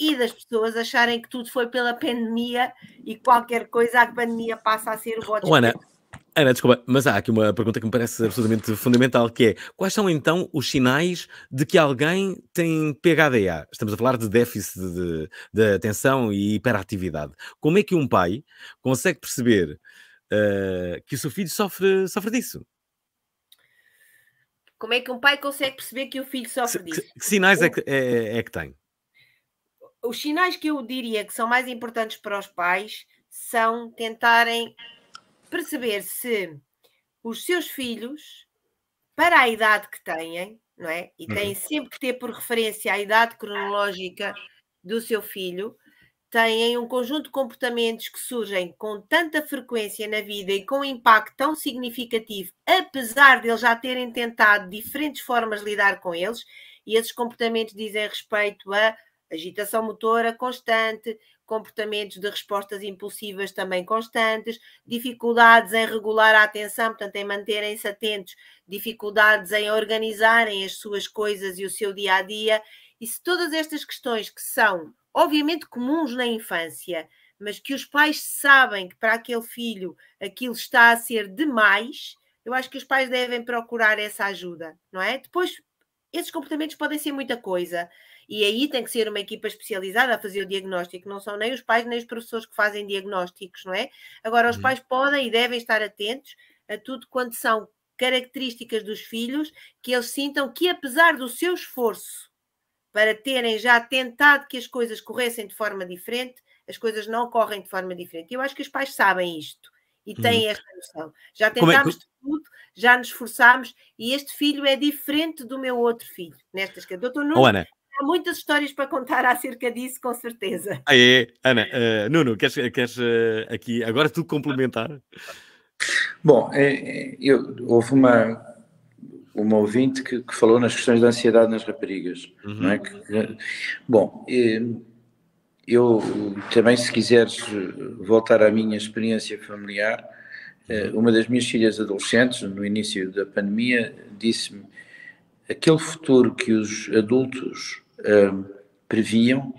e das pessoas acharem que tudo foi pela pandemia e qualquer coisa a pandemia passa a ser o voto. Ana, Ana, desculpa, mas há aqui uma pergunta que me parece absolutamente fundamental, que é quais são então os sinais de que alguém tem PHDA? Estamos a falar de déficit de, de atenção e hiperatividade. Como é que um pai consegue perceber uh, que o seu filho sofre, sofre disso? Como é que um pai consegue perceber que o filho sofre disso? Que, que sinais é que, é, é que tem? os sinais que eu diria que são mais importantes para os pais são tentarem perceber se os seus filhos, para a idade que têm, não é? E têm uhum. sempre que ter por referência a idade cronológica do seu filho, têm um conjunto de comportamentos que surgem com tanta frequência na vida e com um impacto tão significativo, apesar de eles já terem tentado diferentes formas de lidar com eles, e esses comportamentos dizem respeito a agitação motora constante, comportamentos de respostas impulsivas também constantes, dificuldades em regular a atenção, portanto, em manterem-se atentos, dificuldades em organizarem as suas coisas e o seu dia a dia. E se todas estas questões que são, obviamente, comuns na infância, mas que os pais sabem que para aquele filho aquilo está a ser demais, eu acho que os pais devem procurar essa ajuda, não é? Depois, esses comportamentos podem ser muita coisa. E aí tem que ser uma equipa especializada a fazer o diagnóstico, não são nem os pais nem os professores que fazem diagnósticos, não é? Agora, os uhum. pais podem e devem estar atentos a tudo quanto são características dos filhos, que eles sintam que, apesar do seu esforço para terem já tentado que as coisas corressem de forma diferente, as coisas não correm de forma diferente. Eu acho que os pais sabem isto e têm hum. esta noção. Já tentámos é que... tudo, já nos esforçámos e este filho é diferente do meu outro filho. Nestas que doutor Nuno, oh, Ana, há muitas histórias para contar acerca disso, com certeza. Ah, é? Ana, uh, Nuno, queres, queres uh, aqui agora tu complementar? Bom, é, é, eu, houve uma, uma ouvinte que, que, falou nas questões da ansiedade nas raparigas, uhum. não é? Que, bom, eh, eu também, se quiseres voltar à minha experiência familiar, uhum. uma das minhas filhas adolescentes, no início da pandemia, disse-me aquele futuro que os adultos previam,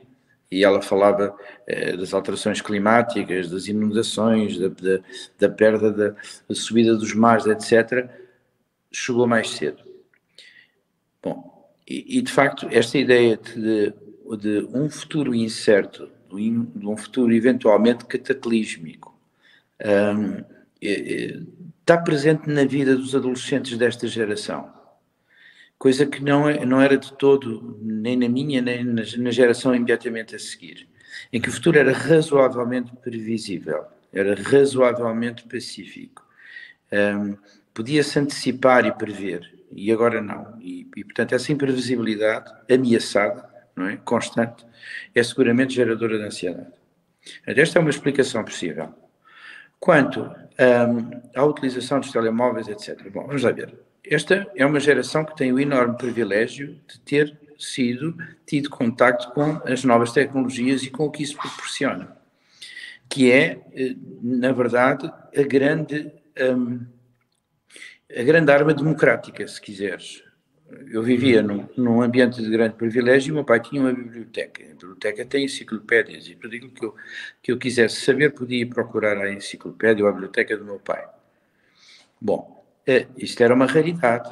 e ela falava uh, das alterações climáticas, das inundações, da, da, da perda da, da, subida dos mares, etc., chegou mais cedo. Bom, e, e de facto, esta ideia de, de um futuro incerto, de um futuro eventualmente cataclísmico, um, está presente na vida dos adolescentes desta geração coisa que não, é, não era de todo, nem na minha, nem na, na geração imediatamente a seguir, em que o futuro era razoavelmente previsível, era razoavelmente pacífico. Um, Podia-se antecipar e prever, e agora não. E, e, portanto, essa imprevisibilidade ameaçada, não é? constante, é seguramente geradora de ansiedade. Esta é uma explicação possível. Quanto um, à utilização dos telemóveis, etc. Bom, vamos lá ver. Esta é uma geração que tem o enorme privilégio de ter sido, tido contacto com as novas tecnologias e com o que isso proporciona. que é, eh, na verdade, a grande, um, a grande arma democrática, se quiseres. Eu vivia num, num, ambiente de grande privilégio e meu pai tinha uma biblioteca. A biblioteca tem enciclopédias e tudo aquilo que eu, que eu quisesse saber podia ir procurar a enciclopédia ou a biblioteca do meu pai. Bom, é, isto era uma raridade.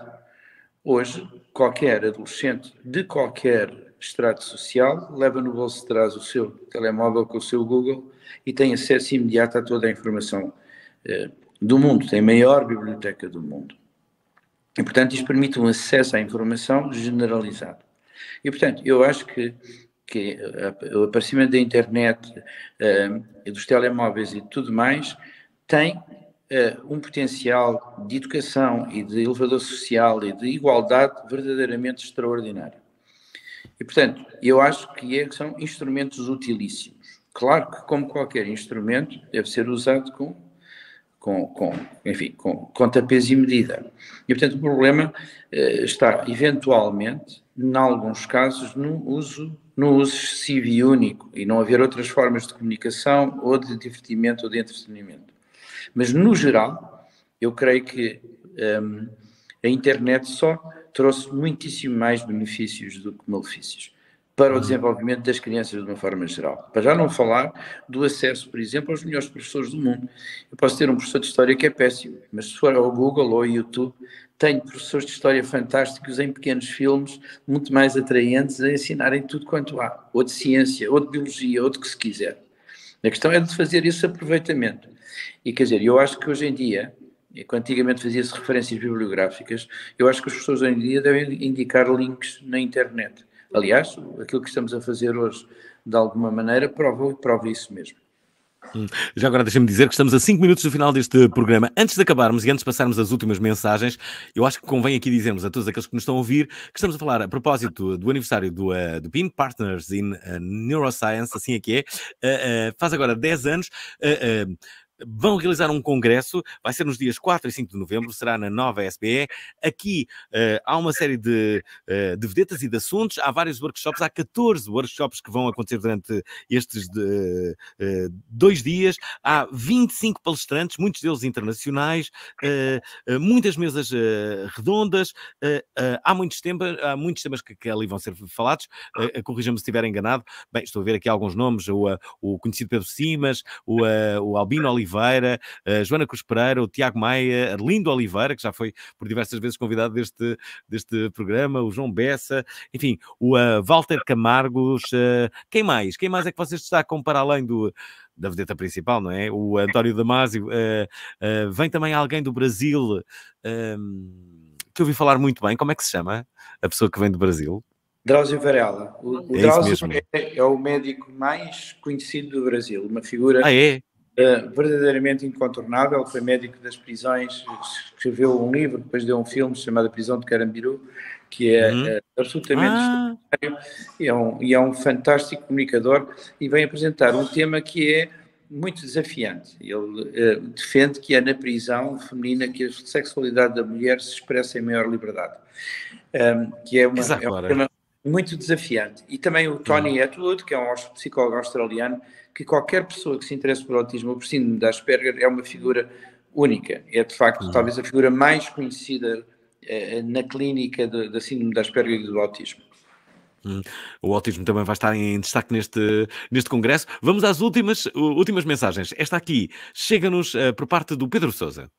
Hoje, qualquer adolescente de qualquer extrato social leva no bolso de trás o seu telemóvel com o seu Google e tem acesso imediato a toda a informação eh, do mundo, tem a maior biblioteca do mundo. E, portanto, isto permite um acesso à informação generalizado. E, portanto, eu acho que, que o aparecimento da internet, uh, dos telemóveis e tudo mais, tem uh, um potencial de educação e de elevador social e de igualdade verdadeiramente extraordinário. E, portanto, eu acho que é, são instrumentos utilíssimos. Claro que, como qualquer instrumento, deve ser usado com com, com, enfim, com contrapeso e medida. E, portanto, o problema eh, está, eventualmente, em alguns casos, no uso, no uso excessivo e único, e não haver outras formas de comunicação ou de divertimento ou de entretenimento. Mas, no geral, eu creio que um, a internet só trouxe muitíssimo mais benefícios do que malefícios para o desenvolvimento das crianças de uma forma geral. Para já não falar do acesso, por exemplo, aos melhores professores do mundo. Eu posso ter um professor de história que é péssimo, mas se for ao Google ou ao YouTube, tenho professores de história fantásticos em pequenos filmes, muito mais atraentes, a ensinarem tudo quanto há, ou de ciência, ou de biologia, ou de que se quiser. A questão é de fazer esse aproveitamento. E quer dizer, eu acho que hoje em dia, que antigamente fazia-se referências bibliográficas, eu acho que as pessoas hoje em dia devem indicar links na internet Aliás, aquilo que estamos a fazer hoje, de alguma maneira, prova, prova isso mesmo. Hum. Já agora deixa-me dizer que estamos a 5 minutos do final deste programa. Antes de acabarmos e antes de passarmos as últimas mensagens, eu acho que convém aqui dizermos a todos aqueles que nos estão a ouvir que estamos a falar a propósito do aniversário do, uh, do PIN Partners in uh, Neuroscience, assim é que é. Uh, faz agora 10 anos vão realizar um congresso, vai ser nos dias 4 e 5 de novembro, será na nova SBE. Aqui uh, há uma série de, uh, de vedetas e de assuntos, há vários workshops, há 14 workshops que vão acontecer durante estes de, uh, dois dias, há 25 palestrantes, muitos deles internacionais, muitas mesas redondas, há muitos temas, há muitos temas que, que ali vão ser falados, uh, corrija-me se estiver enganado, bem, estou a ver aqui alguns nomes, o, o conhecido Pedro Simas, o, o Albino Oliveira, Oliveira, a Joana Cruz Pereira, o Tiago Maia, Arlindo Oliveira, que já foi por diversas vezes convidado deste, deste programa, o João Bessa, enfim, o uh, Walter Camargos, uh, quem mais? Quem mais é que vocês destacam para além do da vedeta principal, não é? O António Damasio, uh, vem também alguém do Brasil uh, que eu ouvi falar muito bem, como é que se chama a pessoa que vem do Brasil? Drauzio Varela. O, o é Drauzio é, é, o médico mais conhecido do Brasil, uma figura ah, é? Uh, verdadeiramente incontornável, foi médico das prisões, escreveu um livro, depois deu um filme chamado A Prisão de Carambiru, que é uhum. uh, absolutamente ah. e é, um, e é um fantástico comunicador e vem apresentar um tema que é muito desafiante. Ele uh, defende que é na prisão feminina que a sexualidade da mulher se expressa em maior liberdade, um, que é, uma, é um tema muito desafiante. E também o Tony uhum. Atwood, que é um psicólogo australiano, que qualquer pessoa que se interesse por autismo ou por síndrome de Asperger é uma figura única. É, de facto, uhum. talvez a figura mais conhecida eh, na clínica da síndrome de Asperger e do autismo. Hum. O autismo também vai estar em destaque neste, neste congresso. Vamos às últimas, últimas mensagens. Esta aqui chega-nos uh, por parte do Pedro Souza.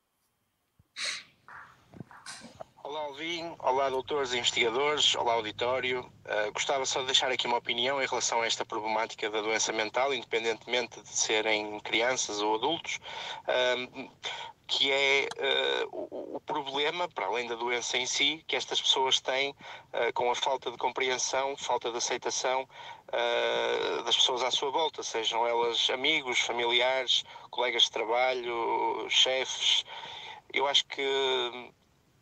Olá, doutores e investigadores, olá, auditório. Uh, gostava só de deixar aqui uma opinião em relação a esta problemática da doença mental, independentemente de serem crianças ou adultos, uh, que é uh, o, o, problema, para além da doença em si, que estas pessoas têm com a falta de compreensão, falta de aceitação das pessoas à sua volta, sejam elas amigos, familiares, colegas de trabalho, chefes. Eu acho que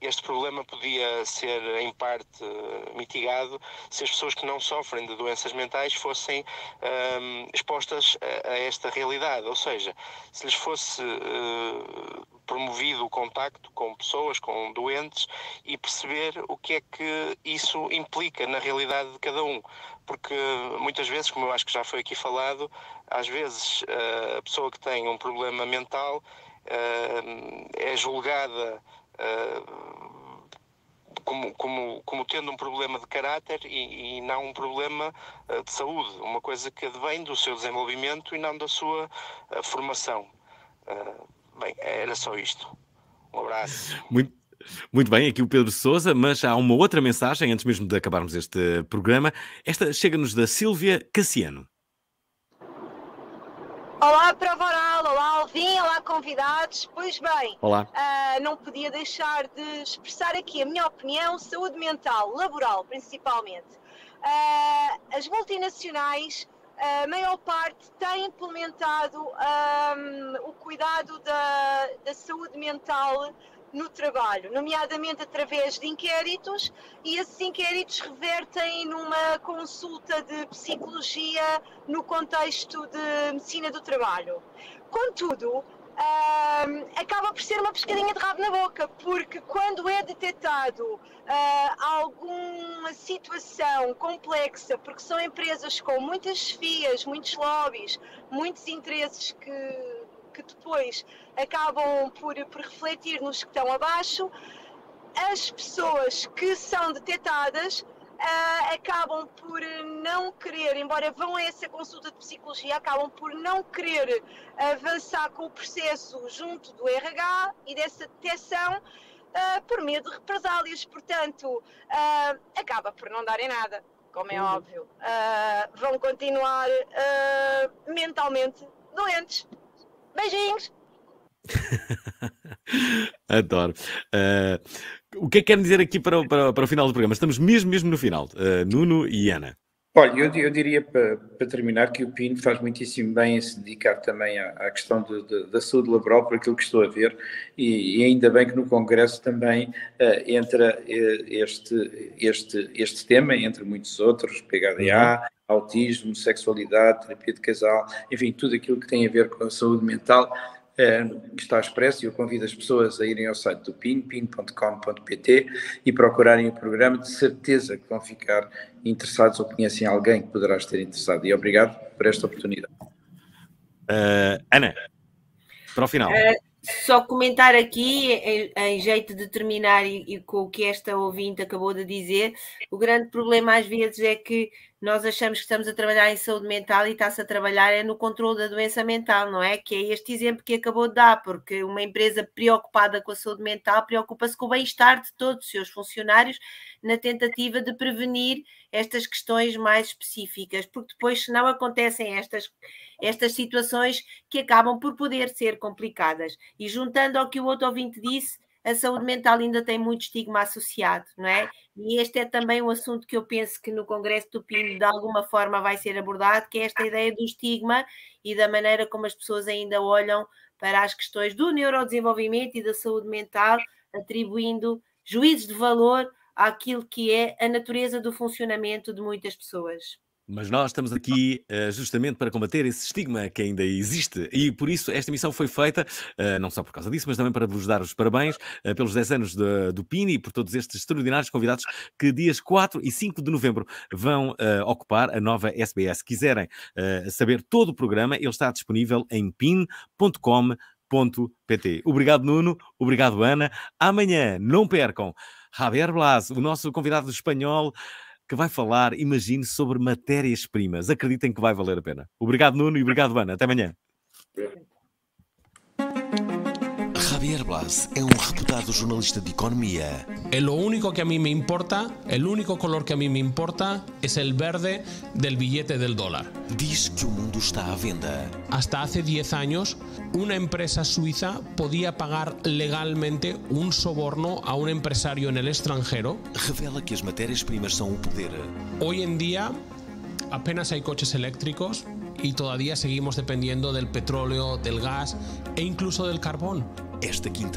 este problema podia ser, em parte, mitigado se as pessoas que não sofrem de doenças mentais fossem um, expostas a, a, esta realidade. Ou seja, se lhes fosse uh, promovido o contacto com pessoas, com doentes e perceber o que é que isso implica na realidade de cada um. Porque muitas vezes, como eu acho que já foi aqui falado, às vezes a pessoa que tem um problema mental é julgada como, como, como tendo um problema de caráter e, e não um problema uh, de saúde, uma coisa que advém do seu desenvolvimento e não da sua uh, formação. Bem, era só isto. Um abraço. Muito, muito bem, aqui o Pedro Souza, mas há uma outra mensagem antes mesmo de acabarmos este programa. Esta chega-nos da Sílvia Cassiano. Olá, prova oral, olá Alvin, olá convidados. Pois bem, olá. Uh, não podia deixar de expressar aqui a minha opinião, saúde mental, laboral principalmente. Uh, as multinacionais, a maior parte, têm implementado um, o cuidado da, da saúde mental no trabalho, nomeadamente através de inquéritos, e esses inquéritos revertem numa consulta de psicologia no contexto de medicina do trabalho. Contudo, acaba por ser uma pescadinha de rabo na boca, porque quando é detectado uh, alguma situação complexa, porque são empresas com muitas chefias, muitos lobbies, muitos interesses que que depois acabam por, por refletir nos que estão abaixo. As pessoas que são detectadas uh, acabam por não querer, embora vão a essa consulta de psicologia, acabam por não querer avançar com o processo junto do RH e dessa detecção uh, por medo de represálias. Portanto, uh, acaba por não darem nada, como é uhum. óbvio. vão continuar mentalmente doentes. Beijinhos! Adoro. Uh, o que é que querem dizer aqui para o, para, para, o final do programa? Estamos mesmo, mesmo no final. Uh, Nuno e Ana. Olha, eu, eu diria para, para, terminar que o PIN faz muitíssimo bem em se dedicar também à, à questão de, de, da saúde laboral, por aquilo que estou a ver, e, e ainda bem que no Congresso também uh, entra este, este, este tema, entre muitos outros, PHDA, uhum autismo, sexualidade, terapia de casal, enfim, tudo aquilo que tem a ver com a saúde mental é, está expresso e eu convido as pessoas a irem ao site do PIN, pin.com.pt e procurarem o programa, de certeza que vão ficar interessados ou conhecem alguém que poderá estar interessado. E obrigado por esta oportunidade. Uh, Ana, para o final. Uh, só comentar aqui, em, em, jeito de terminar e, e, com o que esta ouvinte acabou de dizer, o grande problema às vezes é que nós achamos que estamos a trabalhar em saúde mental e está-se a trabalhar é no controle da doença mental, não é? Que é este exemplo que acabou de dar, porque uma empresa preocupada com a saúde mental preocupa-se com o bem-estar de todos os seus funcionários na tentativa de prevenir estas questões mais específicas, porque depois, se não acontecem estas, estas situações que acabam por poder ser complicadas. E juntando ao que o outro ouvinte disse, a saúde mental ainda tem muito estigma associado, não é? E este é também um assunto que eu penso que no Congresso do PIN de alguma forma vai ser abordado, que é esta ideia do estigma e da maneira como as pessoas ainda olham para as questões do neurodesenvolvimento e da saúde mental, atribuindo juízes de valor àquilo que é a natureza do funcionamento de muitas pessoas. Mas nós estamos aqui uh, justamente para combater esse estigma que ainda existe e por isso esta missão foi feita, uh, não só por causa disso, mas também para vos dar os parabéns uh, pelos 10 anos de, do PINI e por todos estes extraordinários convidados que dias 4 e 5 de novembro vão ocupar a nova SBS. Se quiserem saber todo o programa, ele está disponível em pin.com.pt. Obrigado, Nuno. Obrigado, Ana. Amanhã, não percam, Javier Blas, o nosso convidado espanhol que vai falar, imagine, sobre matérias-primas. Acreditem que vai valer a pena. Obrigado, Nuno, e obrigado, Ana. Até amanhã. Javier Blas é um reputado jornalista de economia. É lo único que a mí me importa, el único color que a mí me importa es el verde del billete del dólar. Diz que o mundo está à venda. Hasta hace 10 años, una empresa suiza podía pagar legalmente un soborno a un empresario en el extranjero. Revela que as matérias-primas são o poder. Hoy en día apenas hay coches eléctricos y todavía seguimos dependiendo del petróleo, del gas e incluso del carbón. Esta quinta